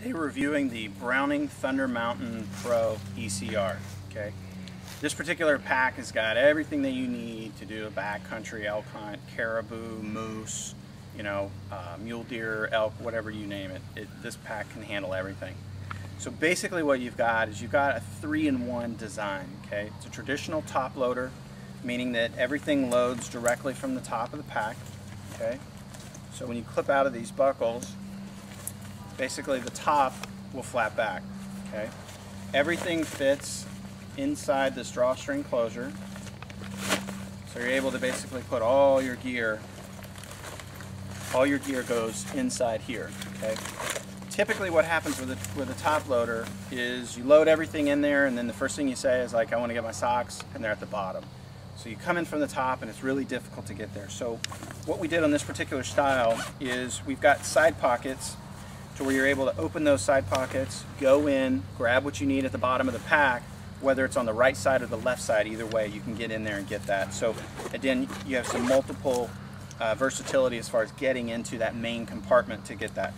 Today we're reviewing the Browning Thunder Mountain Pro ECR. Okay, This particular pack has got everything that you need to do a backcountry elk hunt, caribou, moose, you know, uh, mule deer, elk, whatever you name it. it. This pack can handle everything. So basically what you've got is you've got a three-in-one design. Okay, It's a traditional top loader, meaning that everything loads directly from the top of the pack. Okay, So when you clip out of these buckles, basically the top will flap back, okay? Everything fits inside this drawstring closure. So you're able to basically put all your gear, all your gear goes inside here, okay? Typically what happens with a, with a top loader is you load everything in there and then the first thing you say is like, I wanna get my socks, and they're at the bottom. So you come in from the top and it's really difficult to get there. So what we did on this particular style is we've got side pockets to where you're able to open those side pockets, go in, grab what you need at the bottom of the pack, whether it's on the right side or the left side, either way, you can get in there and get that. So again, you have some multiple uh, versatility as far as getting into that main compartment to get that.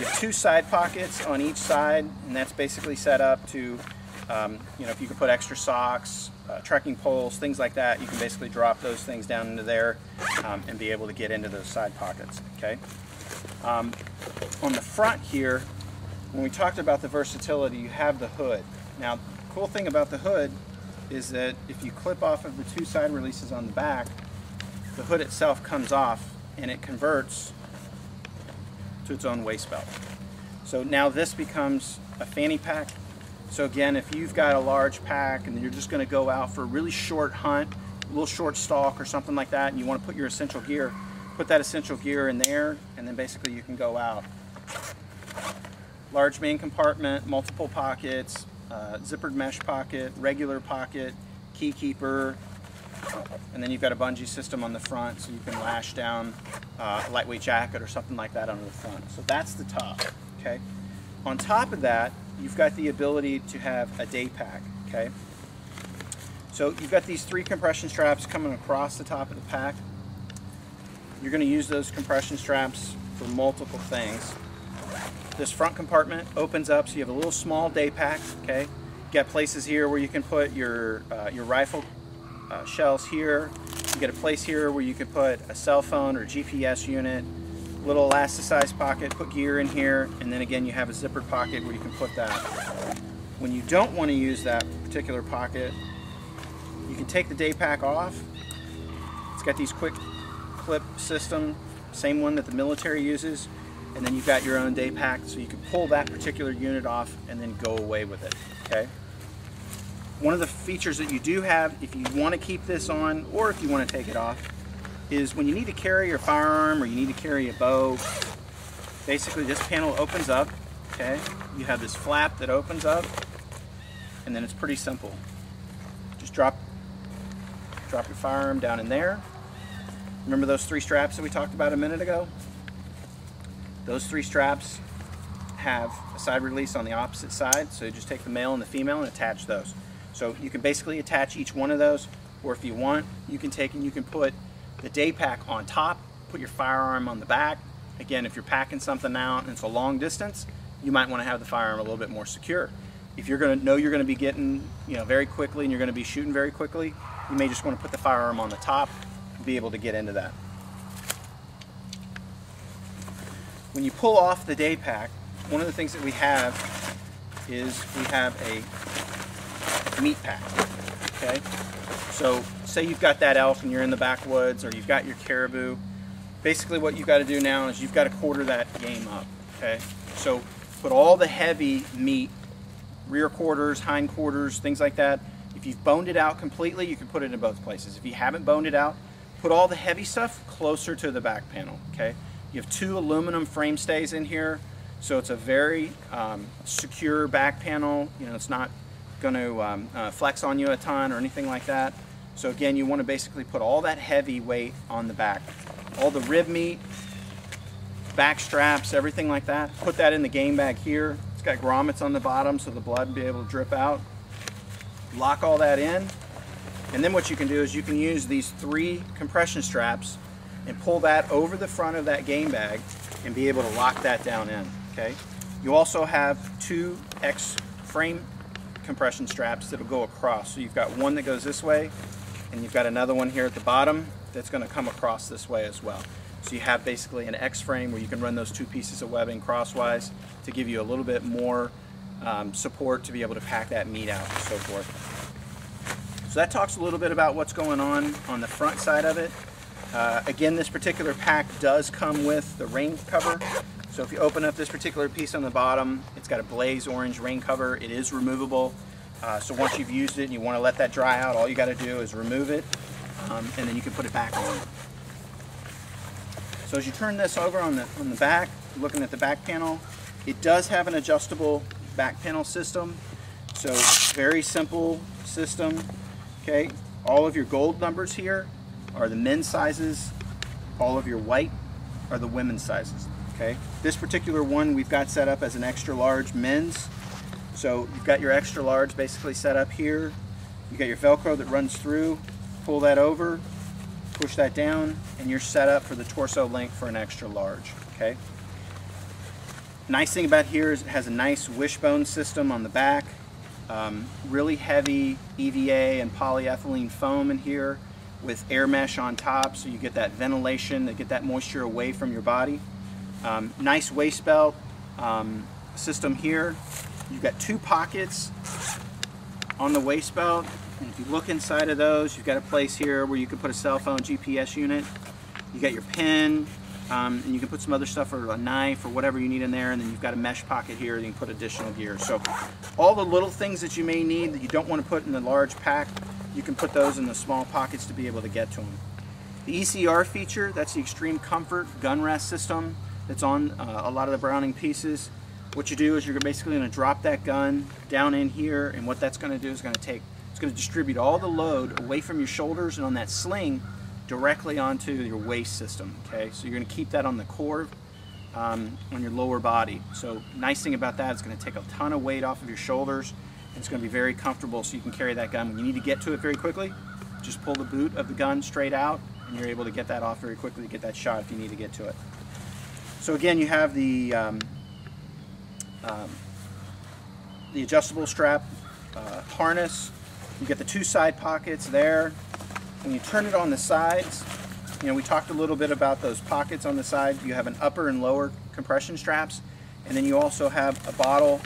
You have two side pockets on each side, and that's basically set up to, um, you know, if you can put extra socks, uh, trekking poles, things like that, you can basically drop those things down into there um, and be able to get into those side pockets, okay? Um, on the front here, when we talked about the versatility, you have the hood. Now, the cool thing about the hood is that if you clip off of the two side releases on the back, the hood itself comes off and it converts to its own waist belt. So now this becomes a fanny pack. So again, if you've got a large pack and you're just gonna go out for a really short hunt, a little short stalk or something like that, and you wanna put your essential gear, put that essential gear in there, and then basically you can go out. Large main compartment, multiple pockets, uh, zippered mesh pocket, regular pocket, key keeper, and then you've got a bungee system on the front so you can lash down uh, a lightweight jacket or something like that on the front. So that's the top, okay? On top of that, you've got the ability to have a day pack, okay? So you've got these three compression straps coming across the top of the pack. You're going to use those compression straps for multiple things. This front compartment opens up so you have a little small day pack, okay? You got places here where you can put your, uh, your rifle uh, shells here. You get a place here where you can put a cell phone or GPS unit, little elasticized pocket, put gear in here, and then again you have a zippered pocket where you can put that. When you don't want to use that particular pocket, you can take the day pack off. It's got these quick clip system, same one that the military uses, and then you've got your own day pack so you can pull that particular unit off and then go away with it, okay? One of the features that you do have, if you want to keep this on, or if you want to take it off, is when you need to carry your firearm or you need to carry a bow, basically this panel opens up, okay? You have this flap that opens up, and then it's pretty simple. Just drop, drop your firearm down in there, Remember those three straps that we talked about a minute ago? Those three straps have a side release on the opposite side, so you just take the male and the female and attach those. So you can basically attach each one of those, or if you want, you can take and you can put the day pack on top, put your firearm on the back. Again, if you're packing something out and it's a long distance, you might want to have the firearm a little bit more secure. If you're going to know you're going to be getting, you know, very quickly and you're going to be shooting very quickly, you may just want to put the firearm on the top be able to get into that. When you pull off the day pack, one of the things that we have is we have a meat pack, okay? So say you've got that elk and you're in the backwoods or you've got your caribou, basically what you've got to do now is you've got to quarter that game up, okay? So put all the heavy meat, rear quarters, hind quarters, things like that. If you've boned it out completely, you can put it in both places. If you haven't boned it out, put all the heavy stuff closer to the back panel, okay? You have two aluminum frame stays in here, so it's a very um, secure back panel. You know, it's not going to um, uh, flex on you a ton or anything like that. So again, you want to basically put all that heavy weight on the back. All the rib meat, back straps, everything like that. Put that in the game bag here. It's got grommets on the bottom so the blood will be able to drip out. Lock all that in and then what you can do is you can use these three compression straps and pull that over the front of that game bag and be able to lock that down in, okay? You also have two X frame compression straps that'll go across. So you've got one that goes this way, and you've got another one here at the bottom that's going to come across this way as well. So you have basically an X frame where you can run those two pieces of webbing crosswise to give you a little bit more um, support to be able to pack that meat out and so forth. So that talks a little bit about what's going on on the front side of it. Uh, again, this particular pack does come with the rain cover. So if you open up this particular piece on the bottom, it's got a blaze orange rain cover. It is removable. Uh, so once you've used it and you want to let that dry out, all you got to do is remove it um, and then you can put it back on. So as you turn this over on the, on the back, looking at the back panel, it does have an adjustable back panel system. So very simple system. Okay, all of your gold numbers here are the men's sizes. All of your white are the women's sizes. Okay, this particular one we've got set up as an extra large men's. So you've got your extra large basically set up here. You got your Velcro that runs through. Pull that over, push that down, and you're set up for the torso length for an extra large. Okay. Nice thing about here is it has a nice wishbone system on the back. Um, really heavy EVA and polyethylene foam in here with air mesh on top so you get that ventilation, to get that moisture away from your body. Um, nice waist belt um, system here. You've got two pockets on the waist belt. And if you look inside of those, you've got a place here where you can put a cell phone GPS unit. You got your pen, um, and you can put some other stuff or a knife or whatever you need in there and then you've got a mesh pocket here that you can put additional gear so all the little things that you may need that you don't want to put in the large pack you can put those in the small pockets to be able to get to them the ECR feature that's the extreme comfort gun rest system that's on uh, a lot of the Browning pieces what you do is you're basically going to drop that gun down in here and what that's going to do is going to take it's going to distribute all the load away from your shoulders and on that sling directly onto your waist system. Okay, so you're going to keep that on the core, um, on your lower body. So nice thing about that, it's going to take a ton of weight off of your shoulders. It's going to be very comfortable, so you can carry that gun. When you need to get to it very quickly, just pull the boot of the gun straight out, and you're able to get that off very quickly to get that shot if you need to get to it. So again, you have the um, um, the adjustable strap uh, harness. You get the two side pockets there. When you turn it on the sides, you know, we talked a little bit about those pockets on the side. You have an upper and lower compression straps, and then you also have a bottle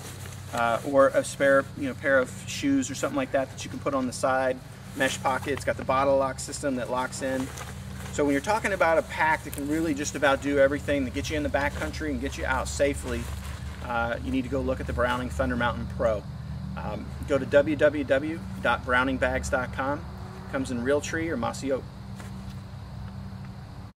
uh, or a spare, you know, pair of shoes or something like that that you can put on the side. Mesh pocket, it's got the bottle lock system that locks in. So when you're talking about a pack that can really just about do everything to get you in the backcountry and get you out safely, uh, you need to go look at the Browning Thunder Mountain Pro. Um, go to www.browningbags.com comes in Realtree or mossy oak.